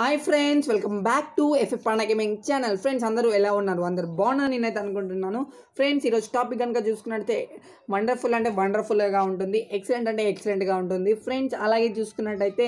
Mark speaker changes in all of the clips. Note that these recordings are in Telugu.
Speaker 1: Hi friends welcome back to FF panda gaming channel friends అందరూ ఎలా ఉన్నారు? అందరు బాగున్నారు? నేనైతే అనుకుంటున్నాను. ఫ్రెండ్స్ ఈరోజు టాపిక్ కనుక చూసుకున్నట్లయితే వండర్ఫుల్ అంటే వండర్ఫుల్గా ఉంటుంది. ఎక్సలెంట్ అంటే ఎక్సలెంట్గా ఉంటుంది. ఫ్రెండ్స్ అలాగే చూసుకున్నట్టయితే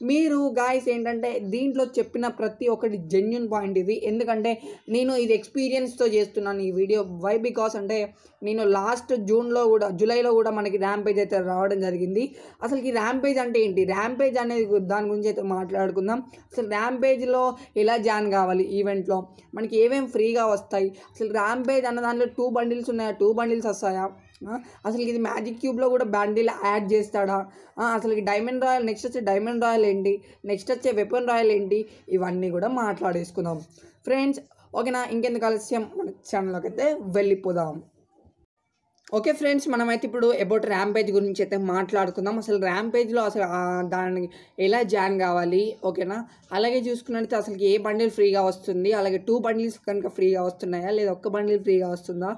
Speaker 1: మీరు గాయస్ ఏంటంటే దీంట్లో చెప్పిన ప్రతి ఒక్కటి జెన్యున్ పాయింట్ ఇది. ఎందుకంటే నేను ఇది ఎక్స్పీరియన్స్తో చేస్తున్నాను ఈ వీడియో వై బికాస్ అంటే నేను లాస్ట్ జూన్లో కూడా జూలైలో కూడా మనకి ర్యాంపేజ్ అయితే రావడం జరిగింది. అసలు ఈ ర్యాంపేజ్ అంటే ఏంటి? ర్యాంపేజ్ అనేది దాని గురించి అయితే మాట్లాడుకుందాం. అసలు ర్యాంపేజ్లో ఎలా జాయిన్ కావాలి ఈవెంట్లో మనకి ఏమేమి ఫ్రీగా వస్తాయి? అసలు ర్యాంపేజ్ అన్న దాంట్లో టూ బండిల్స్ ఉన్నాయా? టూ బండిల్స్ వస్తాయా? అసలు ఇది మ్యాజిక్ క్యూబ్లో కూడా బ్యాండిల్ యాడ్ చేస్తాడా? అసలు ఈ డైమండ్ రాయల్ నెక్స్ట్ వచ్చే డైమండ్ రాయల్ ఏంటి? నెక్స్ట్ వచ్చే వెపన్ రాయల్ ఏంటి? ఇవన్నీ కూడా మాట్లాడేసుకుందాం. ఫ్రెండ్స్ ఓకేనా? ఇంకెందుకు ఆలస్యం? మన ఛానల్లోకి అయితే వెళ్ళిపోదాం. ఓకే ఫ్రెండ్స్ మనమైతే ఇప్పుడు అబౌట్ ర్యాంపేజ్ గురించి అయితే మాట్లాడుకుందాం. అసలు ర్యాంపేజ్లో అసలు దానికి ఎలా జాయిన్ కావాలి? ఓకేనా? అలాగే చూసుకున్నట్లయితే అసలు ఏ బండిల్ ఫ్రీగా వస్తుంది? అలాగే టూ బండిల్స్ కనుక ఫ్రీగా వస్తున్నాయా? లేదా ఒక్క బండిల్ ఫ్రీగా వస్తుందా?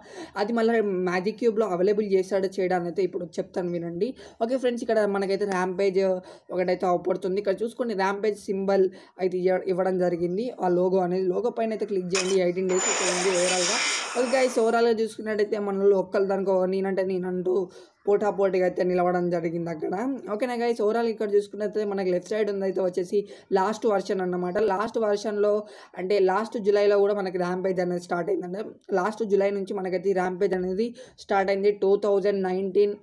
Speaker 1: అది మళ్ళీ మ్యాజిక్ క్యూబ్లో అవైలబుల్ చేశాడో చేయడానికి అయితే ఇప్పుడు చెప్తాను వినండి. ఓకే ఫ్రెండ్స్ ఇక్కడ మనకైతే ర్యాంపేజ్ ఒకటైతే అవపడుతుంది. ఇక్కడ చూసుకోండి ర్యాంపేజ్ సింబల్ అయితే ఇవ్వడం జరిగింది. ఆ లోగో అనేది లోగో పైన అయితే క్లిక్ చేయండి. ఎయిటీన్ డేస్ అయితే ఉంది ఓవరాల్గా ఓకే గైస్ ఓవరాల్గా చూసుకున్నట్టయితే మనలో ఒక్కరు దానికో నేనంటే నేనంటూ పోటా పోటీగా అయితే నిలవడం జరిగింది అక్కడ. ఓకేనా గైస్ ఓవరాల్ ఇక్కడ చూసుకున్నట్లయితే మనకి లెఫ్ట్ సైడ్ ఉంది. అయితే వచ్చేసి లాస్ట్ వర్షన్ అన్నమాట. లాస్ట్ వర్షన్లో అంటే లాస్ట్ జూలైలో కూడా మనకి ర్యాంపేజ్ అనేది స్టార్ట్ అయిందంటే లాస్ట్ జూలై నుంచి మనకైతే ర్యాంపేజ్ అనేది స్టార్ట్ అయింది. టూ థౌజండ్ నైన్టీన్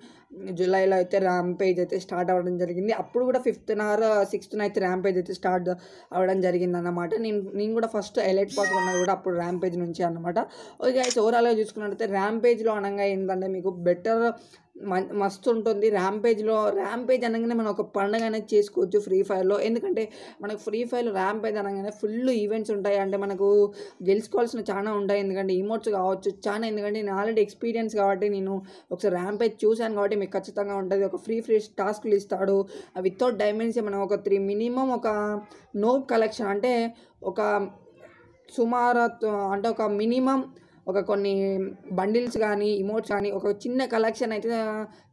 Speaker 1: జూలైలో అయితే ర్యాంపేజ్ అయితే స్టార్ట్ అవ్వడం జరిగింది. అప్పుడు కూడా ఫిఫ్త్ ఆర్ సిక్స్త్ అయితే ర్యాంపేజ్ అయితే స్టార్ట్ అవ్వడం జరిగింది అన్నమాట. నేను నేను కూడా ఫస్ట్ ఎలైట్ పాస్ ఉన్నది కూడా అప్పుడు ర్యాంపేజ్ నుంచి అనమాట ఓకే అయితే ఓవరాల్గా చూసుకున్నట్టయితే ర్యాంపేజ్లో అనగా ఏంటంటే మీకు బెటర్ మస్తు ఉంటుంది ర్యాంపేజ్లో ర్యాంపేజ్ అనగానే మనం ఒక పండుగ అనేది చేసుకోవచ్చు ఫ్రీ ఫైర్లో. ఎందుకంటే మనకు ఫ్రీ ఫైర్లో ర్యాంపేజ్ అనగానే ఫుల్ ఈవెంట్స్ ఉంటాయి. అంటే మనకు గెలుచుకోవాల్సిన చాలా ఉంటాయి. ఎందుకంటే ఇమోట్స్ కావచ్చు చాలా ఎందుకంటే నేను ఆల్రెడీ ఎక్స్పీరియన్స్ కాబట్టి నేను ఒకసారి ర్యాంపేజ్ చూశాను కాబట్టి మీకు ఖచ్చితంగా ఉంటుంది. ఒక ఫ్రీ ఫ్రీ టాస్క్లు ఇస్తాడు. వితౌట్ డైమెన్సీ మనం ఒక త్రీ మినిమం ఒక నో కలెక్షన్. అంటే ఒక సుమారు అంటే ఒక మినిమం ఒక కొన్ని బండిల్స్ కానీ ఇమోట్స్ కానీ ఒక చిన్న కలెక్షన్ అయితే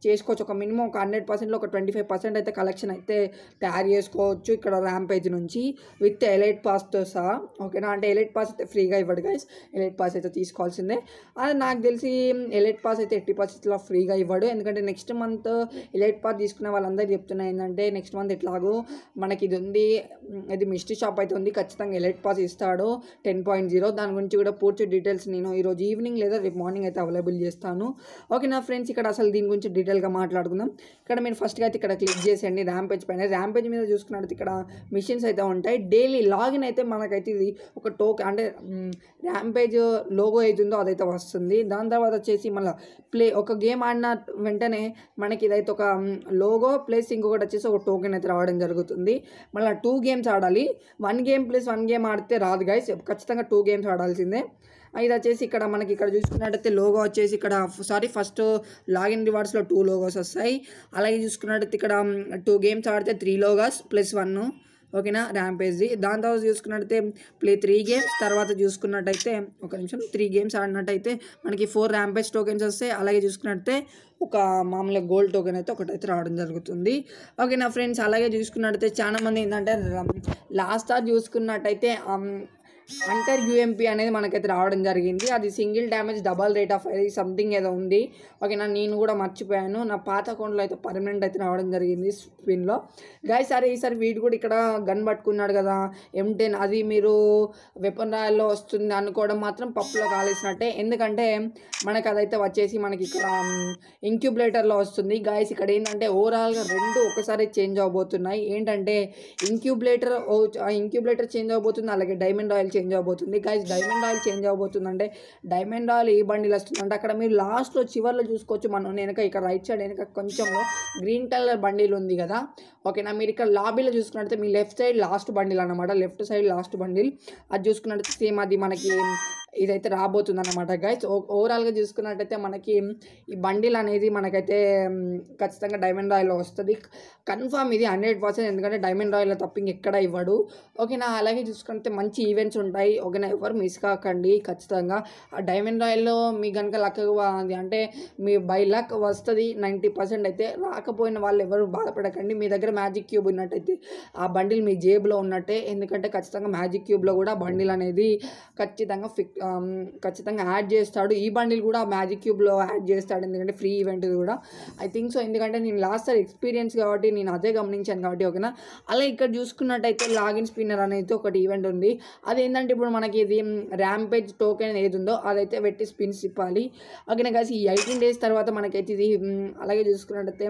Speaker 1: చేసుకోవచ్చు. ఒక మినిమం ఒక హండ్రెడ్ పర్సెంట్లో ఒక ట్వంటీ ఫైవ్ పర్సెంట్ అయితే కలెక్షన్ అయితే తయారు చేసుకోవచ్చు ఇక్కడ ర్యాంపేజ్ నుంచి. విత్ ఎలైట్ పాస్తో సహా. ఓకేనా అంటే ఎలైట్ పాస్ అయితే ఫ్రీగా ఇవ్వడు గైస్ ఎలైట్ పాస్ అయితే తీసుకోవాల్సిందే. అది నాకు తెలిసి ఎలైట్ పాస్ అయితే ఎట్టి పర్సెంట్లో ఫ్రీగా ఇవ్వడు. ఎందుకంటే నెక్స్ట్ మంత్ ఎలైట్ పాస్ తీసుకున్న వాళ్ళందరూ చెప్తున్నా ఏంటంటే నెక్స్ట్ మంత్ ఎట్లాగో మనకి ఇది ఉంది ఇది మిస్టీ షాప్ అయితే ఉంది. ఖచ్చితంగా ఎలైట్ పాస్ ఇస్తాడు. టెన్ పాయింట్ జీరో దాని గురించి కూడా పూర్తి డీటెయిల్స్ నేను ఈరోజు ఈవినింగ్ లేదా రేపు మార్నింగ్ అయితే అవైలబుల్ చేస్తాను. ఓకే నా ఫ్రెండ్స్ ఇక్కడ అసలు దీని గురించి డీటెయిల్గా మాట్లాడుకుందాం. ఇక్కడ మీరు ఫస్ట్గా అయితే ఇక్కడ క్లిక్ చేసేయండి ర్యాంపేజ్ పైన. ర్యాంపేజ్ మీద చూసుకున్నట్టు ఇక్కడ మిషన్స్ అయితే ఉంటాయి. డైలీ లాగిన్ అయితే మనకైతే ఇది ఒక టోక్ అంటే ర్యాంపేజ్ లోగో అవుతుందో అదైతే వస్తుంది. దాని తర్వాత వచ్చేసి మళ్ళీ ప్లే ఒక గేమ్ ఆడిన వెంటనే మనకి ఇదైతే ఒక లోగో ప్లస్ ఇంకొకటి వచ్చేసి ఒక టోకెన్ అయితే రావడం జరుగుతుంది. మళ్ళీ టూ గేమ్స్ ఆడాలి. One game plus one game ఆడితే రాదు గైస్ ఖచ్చితంగా టూ గేమ్స్ ఆడాల్సిందే. ఇది వచ్చేసి ఇక్కడ మనకి ఇక్కడ చూసుకున్నట్టయితే లోగో వచ్చేసి ఇక్కడ సారీ ఫస్ట్ లాగిన్ రివార్డ్స్లో టూ లోగోస్ వస్తాయి. అలాగే చూసుకున్నట్టయితే ఇక్కడ టూ గేమ్స్ ఆడితే త్రీ లోగోస్ ప్లస్ వన్ ఓకేనా? ర్యాంపేజ్ది. దాని తర్వాత చూసుకున్నట్టయితే ప్లే త్రీ గేమ్స్ తర్వాత చూసుకున్నట్టయితే ఒక నిమిషం త్రీ గేమ్స్ ఆడినట్టయితే మనకి ఫోర్ ర్యాంపేజ్ టోకెన్స్ వస్తాయి. అలాగే చూసుకున్నట్టయితే ఒక మామూలుగా గోల్డ్ టోకెన్ అయితే ఒకటైతే రావడం జరుగుతుంది. ఓకే నా ఫ్రెండ్స్? అలాగే చూసుకున్నట్టయితే చాలామంది ఏంటంటే లాస్ట్ ఆర్ చూసుకున్నట్టయితే అంటర్ యూఎంపీ అనేది మనకైతే రావడం జరిగింది. అది single damage double rate of fire something ఏదో ఉంది. ఓకేనా నేను కూడా మర్చిపోయాను. నా పాత అకౌంట్లో అయితే పర్మనెంట్ అయితే రావడం జరిగింది స్పిన్లో గాయ సరే ఈసారి వీడు కూడా ఇక్కడ గన్ పట్టుకున్నాడు కదా. ఎం టెన్ అది మీరు వెపన్ రాయల్లో వస్తుంది అనుకోవడం మాత్రం పప్పులో కాలేసినట్టే. ఎందుకంటే మనకు అదైతే వచ్చేసి మనకి ఇక్కడ ఇంక్యూబులేటర్లో వస్తుంది. గాయస్ ఇక్కడ ఏంటంటే ఓవరాల్గా రెండు ఒకసారి చేంజ్ అవబోతున్నాయి. ఏంటంటే ఇంక్యూబులేటర్ ఇంక్యూబులేటర్ చేంజ్ అవబోతుంది. అలాగే డైమండ్ ఆయిల్ చేంజ్ అవబోతుంది గైస్ డైమండ్ ఆయిల్ చేంజ్ అవబోతుంది అంటే డైమండ్ ఆయిల్ ఏ బండిల్ వస్తుందంటే అక్కడ మీరు లాస్ట్లో చివర్లో చూసుకోవచ్చు. మనం వెనక ఇక్కడ రైట్ సైడ్ వెనక కొంచెం గ్రీన్ కలర్ బండిలు ఉంది కదా. ఓకేనా మీరు ఇక్కడ లాబీలో చూసుకున్నట్టయితే మీ లెఫ్ట్ సైడ్ లాస్ట్ బండిల్ అనమాట లెఫ్ట్ సైడ్ లాస్ట్ బండిల్. అది చూసుకున్నట్టయితే సేమ్ అది మనకి ఇదైతే రాబోతుంది అనమాట గైస్ ఓవరాల్గా చూసుకున్నట్టయితే మనకి ఈ బండిల్ అనేది మనకైతే ఖచ్చితంగా డైమండ్ రాయల్లో వస్తుంది. కన్ఫామ్ ఇది హండ్రెడ్ పర్సెంట్ ఎందుకంటే డైమండ్ రాయల్లో తప్ప ఇంకెక్కడ ఇవ్వడు. ఓకేనా? అలాగే చూసుకుంటే మంచి ఈవెంట్స్ ఉంటాయి. ఓకేనా? ఎవరు మిస్ కాకండి ఖచ్చితంగా. ఆ డైమండ్ రాయల్లో మీ కనుక లక్ అంటే మీ బై లక్ వస్తుంది నైంటీ పర్సెంట్ అయితే. రాకపోయిన వాళ్ళు ఎవరు బాధపడకండి. మీ దగ్గర మ్యాజిక్ క్యూబ్ ఉన్నట్టయితే ఆ బండిల్ మీ జేబులో ఉన్నట్టే. ఎందుకంటే ఖచ్చితంగా మ్యాజిక్ క్యూబ్లో కూడా బండిల్ అనేది ఖచ్చితంగా ఫిక్ ఖచ్చితంగా యాడ్ చేస్తాడు. ఈ బండిల్ కూడా మ్యాజిక్ క్యూబ్లో యాడ్ చేస్తాడు. ఎందుకంటే ఫ్రీ ఈవెంట్ కూడా. I think so. ఎందుకంటే నేను లాస్ట్ సార్ ఎక్స్పీరియన్స్ కాబట్టి నేను అదే గమనించాను కాబట్టి ఓకేనా? అలా ఇక్కడ చూసుకున్నట్టయితే లాగిన్ స్పిన్నర్ అనేది ఒకటి ఈవెంట్ ఉంది. అదేంటంటే ఇప్పుడు మనకి ఇది ర్యాంపేజ్ టోకెన్ ఏది ఉందో అదైతే పెట్టి స్పిన్స్ ఇప్పాలి ఓకేనా కలిసి ఈ ఎయిటీన్ డేస్ తర్వాత మనకైతే ఇది అలాగే చూసుకున్నట్టయితే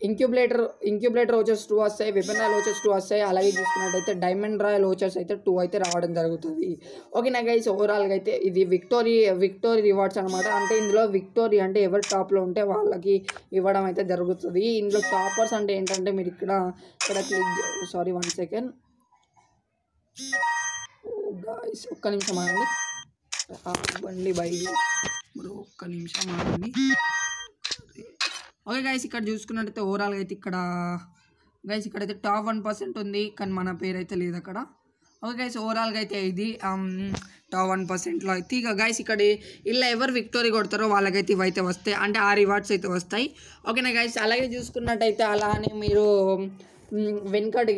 Speaker 1: ఇంక్యుబులేటర్ ఇంక్యుబులేటర్ వచ్చేసి టూ వస్తాయి వెపన్ రాయల్ వచ్చేసి టూ వస్తాయి అలాగే చూసుకున్నట్టయితే డైమండ్ రాయల్ వచ్చేసి అయితే టూ అయితే రావడం జరుగుతుంది. ఓకే నా గైస్ ఓవరాల్గా అయితే ఇది విక్టోరీ విక్టోరీ రివార్డ్స్ అనమాట అంటే ఇందులో విక్టోరీ అంటే ఎవరు టాప్లో ఉంటే వాళ్ళకి ఇవ్వడం అయితే జరుగుతుంది. ఇందులో టాపర్స్ అంటే ఏంటంటే మీరు ఇక్కడ ఇక్కడ click sorry one second guys ఒక్క నిమిషం ఆగండి. బండి బై బ్రో ఒక్క నిమిషం ఆగండి. ఓకే గైస్ ఇక్కడ చూసుకున్నట్టయితే ఓవరాల్గా అయితే ఇక్కడ గైస్ ఇక్కడైతే టాప్ వన్ పర్సెంట్ ఉంది కానీ మన పేరు అయితే లేదు అక్కడ. ఓకే గైస్ ఓవరాల్గా అయితే ఇది టాప్ వన్ పర్సెంట్లో అయితే. ఇక గైస్ ఇక్కడ ఇలా ఎవరు విక్టోరీ కొడతారో వాళ్ళకైతే ఇవైతే వస్తాయి అంటే ఆ రివార్డ్స్ అయితే వస్తాయి. ఓకేనా గైస్ అలాగే చూసుకున్నట్టయితే అలానే మీరు మ్,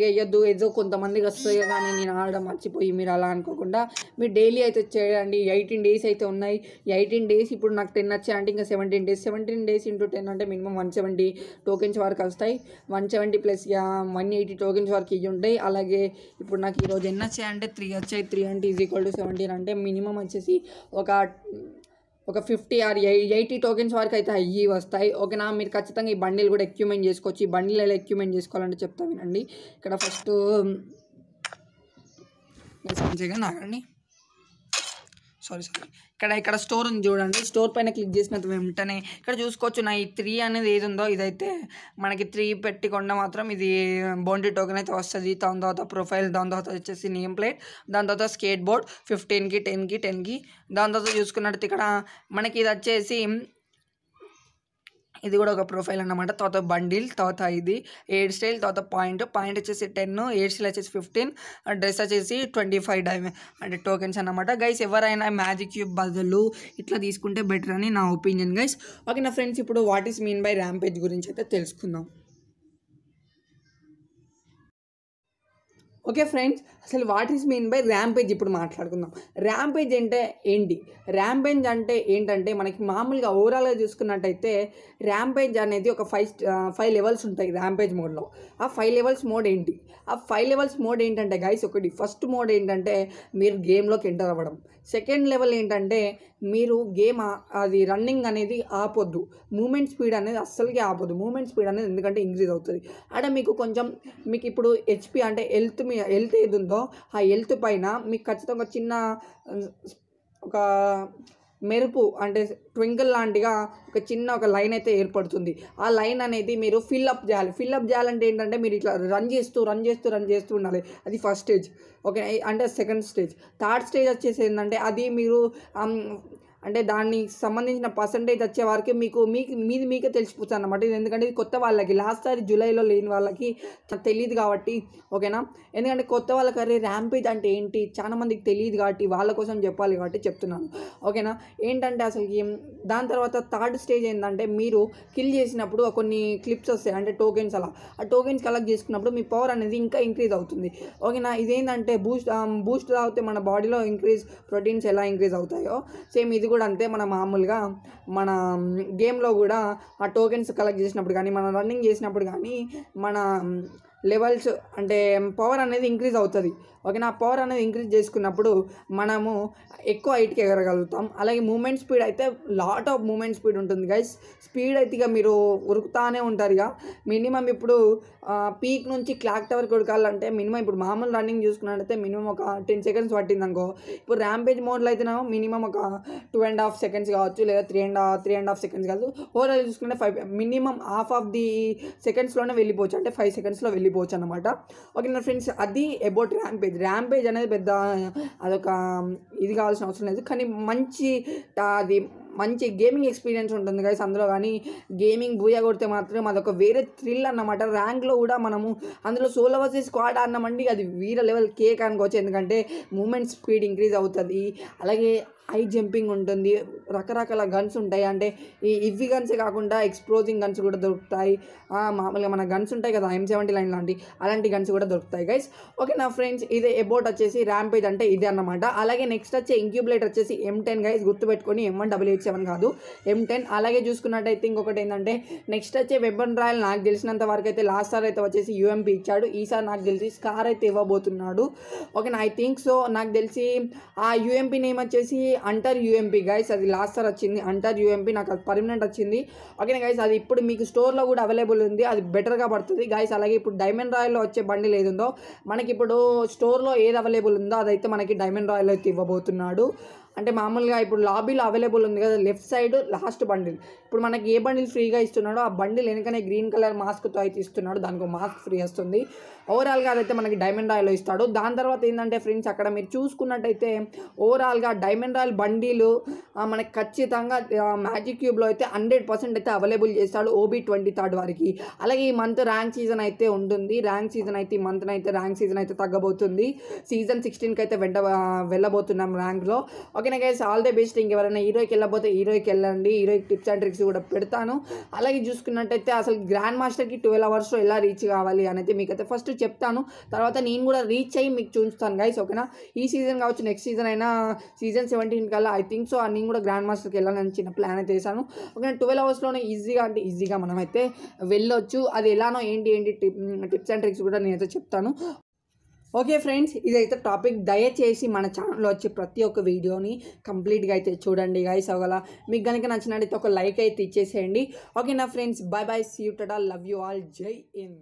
Speaker 1: వేయద్దు. ఏదో కొంతమందికి వస్తాయి కానీ నేను ఆడడం మర్చిపోయి మీరు అలా అనుకోకుండా మీరు డైలీ అయితే చేయండి. ఎయిటీన్ డేస్ అయితే ఉన్నాయి. ఎయిటీన్ డేస్ ఇప్పుడు నాకు టెన్ వచ్చాయంటే ఇంకా seventeen days. Seventeen days into ten అంటే మినిమం వన్ సెవెంటీ టోకెన్స్ వరకు వస్తాయి. One seventy plus one eighty tokens వరకు ఇవి ఉంటాయి. అలాగే ఇప్పుడు నాకు ఈరోజు ఎన్ని వచ్చాయి అంటే త్రీ వచ్చాయి. త్రీ అంటే ఈజ్ ఈక్వల్ టు సెవెంటీన్ అంటే మినిమం వచ్చేసి ఒక ఒక ఫిఫ్టీ ఆర్ ఎయిటీ టోకెన్స్ వరకు అయితే అయ్యి వస్తాయి. ఓకేనా మీరు ఖచ్చితంగా ఈ బండిల్ కూడా ఎక్విప్మెంట్ చేసుకోవచ్చు. ఈ బండిల్ ఎలా ఎక్విప్మెంట్ చేసుకోవాలంటే చెప్తా వినండి. ఇక్కడ ఫస్ట్ సెకండ్ ఆగండి సారీ సారీ ఇక్కడ ఇక్కడ స్టోర్ ఉంది చూడండి. స్టోర్ పైన క్లిక్ చేసిన వెంటనే ఇక్కడ చూసుకోవచ్చు. నా ఈ త్రీ అనేది ఏది ఉందో ఇదైతే మనకి త్రీ పెట్టకుండా మాత్రం ఇది um, బౌండరీ టోకెన్ అయితే వస్తుంది. దాని తర్వాత ప్రొఫైల్ దాని తర్వాత వచ్చేసి నేమ్ ప్లేట్ దాని తర్వాత స్కేట్ బోర్డ్ ఫిఫ్టీన్కి టెన్కి టెన్కి దాని తర్వాత చూసుకున్నట్టు ఇక్కడ మనకి ఇది వచ్చేసి ఇది కూడా ఒక ప్రొఫైల్ అన్నమాట. తర్వాత బండిల్ తర్వాత ఇది. హెయిర్ స్టైల్ తర్వాత పాయింట్. పాయింట్ వచ్చేసి టెన్ ఎయిర్ స్టైల్ వచ్చేసి ఫిఫ్టీన్. డ్రెస్ వచ్చేసి ట్వంటీ ఫైవ్ డైమ అంటే టోకెన్స్ అన్నమాట. గైస్ ఎవరైనా మ్యాజిక్ క్యూబ్ బదులు ఇట్లా తీసుకుంటే బెటర్ అని నా ఒపీనియన్ గైస్ ఓకే నా ఫ్రెండ్స్ ఇప్పుడు what is mean by rampage గురించి అయితే తెలుసుకుందాం. ఓకే ఫ్రెండ్స్ అసలు what is mean by rampage ఇప్పుడు మాట్లాడుకుందాం. ర్యాంపేజ్ అంటే ఏంటి? ర్యాంపేజ్ అంటే ఏంటంటే మనకి మామూలుగా ఓవరాల్గా చూసుకున్నట్టయితే ర్యాంపేజ్ అనేది ఒక ఫైవ్ ఫైవ్ లెవెల్స్ ఉంటాయి ర్యాంపేజ్ మోడ్లో ఆ ఫైవ్ లెవెల్స్ మోడ్ ఏంటి? ఆ ఫైవ్ లెవెల్స్ మోడ్ ఏంటంటే గైస్ ఒకటి ఫస్ట్ మోడ్ ఏంటంటే మీరు గేమ్లోకి ఎంటర్ అవ్వడం. సెకండ్ లెవెల్ ఏంటంటే మీరు గేమ్ అది రన్నింగ్ అనేది ఆపొద్దు. మూమెంట్ స్పీడ్ అనేది అస్సలకి ఆపొద్దు. మూమెంట్ స్పీడ్ అనేది ఎందుకంటే ఇంక్రీజ్ అవుతుంది. అంటే మీకు కొంచెం మీకు ఇప్పుడు హెచ్పి అంటే హెల్త్ మీ హెల్త్ ఏది ఉందో ఆ హెల్త్ పైన మీకు ఖచ్చితంగా చిన్న ఒక మెరుపు అంటే ట్వింకిల్ లాంటిగా ఒక చిన్న ఒక లైన్ అయితే ఏర్పడుతుంది. ఆ లైన్ అనేది మీరు ఫిల్అప్ చేయాలి. ఫిల్అప్ చేయాలంటే ఏంటంటే మీరు ఇట్లా రన్ చేస్తూ రన్ చేస్తూ రన్ చేస్తూ ఉండాలి. అది ఫస్ట్ స్టేజ్ ఓకే అంటే సెకండ్ స్టేజ్ థర్డ్ స్టేజ్ వచ్చేసి ఏంటంటే అది మీరు అంటే దానికి సంబంధించిన పర్సంటేజ్ వచ్చే వరకు మీకు మీకు మీది మీకే తెలిసిపోతుంది అనమాట ఇది ఎందుకంటే ఇది కొత్త వాళ్ళకి లాస్ట్ సారి జూలైలో లేని వాళ్ళకి తెలియదు కాబట్టి ఓకేనా ఎందుకంటే కొత్త వాళ్ళకి అరే ర్యాంపేజ్ అంటే ఏంటి? చాలా మందికి తెలియదు కాబట్టి వాళ్ళ కోసం చెప్పాలి కాబట్టి చెప్తున్నాను. ఓకేనా ఏంటంటే అసలు దాని తర్వాత థర్డ్ స్టేజ్ ఏంటంటే మీరు కిల్ చేసినప్పుడు కొన్ని క్లిప్స్ వస్తాయి అంటే టోకెన్స్ అలా. ఆ టోకెన్స్ కలెక్ట్ చేసుకున్నప్పుడు మీ పవర్ అనేది ఇంకా ఇంక్రీజ్ అవుతుంది. ఓకేనా ఇదేంటంటే బూస్ట్ బూస్ట్ తాగితే మన బాడీలో ఇంక్రీజ్ ప్రోటీన్స్ ఎలా ఇంక్రీజ్ అవుతాయో సేమ్ ఇది కూడా అంతే మన మామూలుగా మన గేమ్లో కూడా ఆ టోకెన్స్ కలెక్ట్ చేసినప్పుడు కానీ మనం రన్నింగ్ చేసినప్పుడు కానీ మన లెవెల్స్ అంటే పవర్ అనేది ఇంక్రీజ్ అవుతుంది. ఓకే నా పవర్ అనేది ఇంక్రీజ్ చేసుకున్నప్పుడు మనము ఎక్కువ హైట్కి ఎగరగలుగుతాం. అలాగే మూమెంట్ స్పీడ్ అయితే లాట్ ఆఫ్ మూమెంట్ స్పీడ్ ఉంటుంది గైస్ స్పీడ్ అయితే ఇక మీరు ఉరుకుతానే ఉంటారు ఇక. మినిమం ఇప్పుడు పీక్ నుంచి క్లాక్ టవర్ ఉడకాలంటే మినిమం ఇప్పుడు మామూలు రన్నింగ్ చూసుకున్నట్టయితే మినిమం ఒక టెన్ సెకండ్స్ పట్టింది అనుకో ఇప్పుడు ర్యాంపేజ్ మోడ్లో అయితేనేమో మినిమం ఒక టూ అండ్ హాఫ్ సెకండ్స్ కావచ్చు లేదా three and three and half seconds కాదు ఓవరాల్ చూసుకుంటే five minimum half of the సెకండ్స్లోనే వెళ్ళిపోవచ్చు. అంటే ఫైవ్ సెకండ్స్లో వెళ్ళిపోవచ్చు వెళ్ళిపోవచ్చు అనమాట ఓకే నా ఫ్రెండ్స్ అది అబౌట్ ర్యాంపేజ్ ర్యాంపేజ్ అనేది పెద్ద అదొక ఇది కావాల్సిన అవసరం లేదు. కానీ మంచి అది మంచి గేమింగ్ ఎక్స్పీరియన్స్ ఉంటుంది గైస్ అందులో. కానీ గేమింగ్ బూయా కొడితే మాత్రం అదొక వేరే థ్రిల్ అన్నమాట. ర్యాంక్లో కూడా మనము అందులో సోలో వర్సెస్ స్క్వాడ్ ఆడినామండి అది వీర లెవెల్ కేక్ అనుకోవచ్చు. ఎందుకంటే మూమెంట్ స్పీడ్ ఇంక్రీజ్ అవుతుంది. అలాగే హై జంపింగ్ ఉంటుంది రకరకాల గన్స్ ఉంటాయి. అంటే ఈ ఇవి గన్సే కాకుండా ఎక్స్ప్లోజింగ్ గన్స్ కూడా దొరుకుతాయి. మామూలుగా మన గన్స్ ఉంటాయి కదా ఎం సెవెంటీ లైన్ లాంటి అలాంటి గన్స్ కూడా దొరుకుతాయి గైస్ ఓకే నా ఫ్రెండ్స్ ఇదే ఎబోట్ వచ్చేసి ర్యాంపేజ్ అంటే ఇదే అన్నమాట. అలాగే నెక్స్ట్ వచ్చే ఇంక్యూబులేటర్ వచ్చేసి ఎం టెన్ గైస్ గుర్తుపెట్టుకొని M one double eight seven కాదు ఎం టెన్ అలాగే చూసుకున్నట్టయితే ఇంకొకటి ఏంటంటే నెక్స్ట్ వచ్చే వెబన్ రాయల్ నాకు తెలిసినంత వరకు అయితే లాస్ట్ సార్ అయితే వచ్చేసి యూఎంపీ ఇచ్చాడు. ఈసారి నాకు తెలిసి స్కార్ అయితే ఇవ్వబోతున్నాడు. ఓకే ఐ థింక్ సో నాకు తెలిసి ఆ యూఎంపీ నేమ్ వచ్చేసి అంటర్ యూఎంపీ గైస్ అది లాస్ట్ సార్ వచ్చింది. అంటర్ యూఎంపీ నాకు అది పర్మనెంట్ వచ్చింది. ఓకే గైస్ అది ఇప్పుడు మీకు స్టోర్లో కూడా అవైలబుల్ ఉంది. అది బెటర్గా పడుతుంది. గైస్ అలాగే ఇప్పుడు డైమండ్ రాయల్లో వచ్చే బండిల్ ఏది ఉందో మనకి ఇప్పుడు స్టోర్లో ఏది అవైలబుల్ ఉందో అదైతే మనకి డైమండ్ రాయల్ అయితే ఇవ్వబోతున్నాడు. అంటే మామూలుగా ఇప్పుడు లాబీలో అవైలబుల్ ఉంది కదా లెఫ్ట్ సైడ్ లాస్ట్ బండిల్. ఇప్పుడు మనకి ఏ బండిల్ ఫ్రీగా ఇస్తున్నాడో ఆ బండిల్ వెనకనే గ్రీన్ కలర్ మాస్క్తో అయితే ఇస్తున్నాడు. దానికి మాస్క్ ఫ్రీ వస్తుంది. ఓవరాల్గా అదైతే మనకి డైమండ్ రాయల్ ఇస్తాడు. దాని తర్వాత ఏంటంటే ఫ్రెండ్స్ అక్కడ మీరు చూసుకున్నట్టయితే ఓవరాల్గా డైమండ్ రాయల్ బండిలు మనకి ఖచ్చితంగా మ్యాజిక్ క్యూబ్లో అయితే హండ్రెడ్ పర్సెంట్ అయితే అవైలబుల్ చేస్తాడు ఓబీ ట్వంటీ థర్డ్ వారికి. అలాగే ఈ మంత్ ర్యాంక్ సీజన్ అయితే ఉంటుంది. ర్యాంక్ సీజన్ అయితే ఈ మంత్ అయితే ర్యాంక్ సీజన్ అయితే తగ్గబోతుంది. సీజన్ సిక్స్టీన్కి అయితే వెంట వెళ్ళబోతున్నాం ర్యాంక్లో ఓకేనా గైస్ ఆల్ ది బెస్ట్ ఇంకెవరైనా హీరోకి వెళ్ళబోతే హీరోకి వెళ్ళండి. హీరోకి టిప్స్ అండ్ ట్రిక్స్ కూడా పెడతాను. అలాగే చూసుకున్నట్టయితే అసలు గ్రాండ్ మాస్టర్కి ట్వెల్వ్ అవర్స్లో ఎలా రీచ్ కావాలి అని అయితే మీకైతే ఫస్ట్ చెప్తాను. తర్వాత నేను కూడా రీచ్ అయ్యి మీకు చూస్తాను గైస్ ఓకేనా? ఈ సీజన్ కావచ్చు నెక్స్ట్ సీజన్ అయినా సీజన్ సెవెంటీన్ కల్లా ఐ థింక్ సో నేను కూడా గ్రాండ్ మాస్టర్కి వెళ్ళాలని చిన్న ప్లాన్ అయితే వేసాను ఓకే ట్వెల్వ్ అవర్స్లోనే ఈజీగా అంటే ఈజీగా మనమైతే వెళ్ళొచ్చు. అది ఎలానో ఏంటి ఏంటి టిప్స్ అండ్ ట్రిక్స్ కూడా నేనైతే చెప్తాను. ఓకే ఫ్రెండ్స్ ఇదైతే టాపిక్. దయచేసి మన ఛానల్లో వచ్చే ప్రతి ఒక్క వీడియోని కంప్లీట్గా అయితే చూడండి గైస్ ఒకవేళ మీకు కనుక నచ్చినట్టయితే ఒక లైక్ అయితే ఇచ్చేసేయండి. ఓకే నా friends bye bye see you tada love you all జై ఇన్